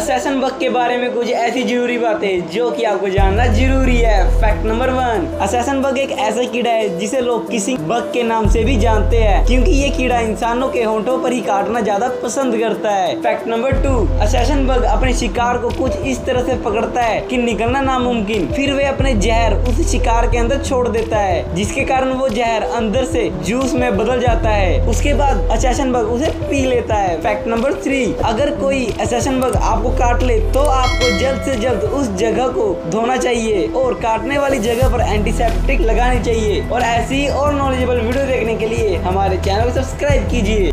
Assassin bug के बारे में कुछ ऐसी ज़रूरी बातें जो कि आपको जानना ज़रूरी है। Fact number one assassin bug एक ऐसा कीड़ा है जिसे लोग किसी बग के नाम से भी जानते हैं, क्योंकि ये कीड़ा इंसानों के होंठों पर ही काटना ज़्यादा पसंद करता है। Fact number two assassin bug अपने शिकार को कुछ इस तरह से पकड़ता है कि निकलना नामुमकिन, फिर वे अपने जहर उस शिकार के अंदर छोड़ देता है, जिसके कारण वो जहर अंदर से जूस में बदल जाता है। उसके बाद असैसन बग उसे पी लेता है। फैक्ट नंबर थ्री अगर कोई असैसन बग आपको काट ले तो आपको जल्द से जल्द उस जगह को धोना चाहिए और काटने वाली जगह पर एंटीसेप्टिक लगानी चाहिए। और ऐसी और नॉलेजेबल वीडियो देखने के लिए हमारे चैनल को सब्सक्राइब कीजिए।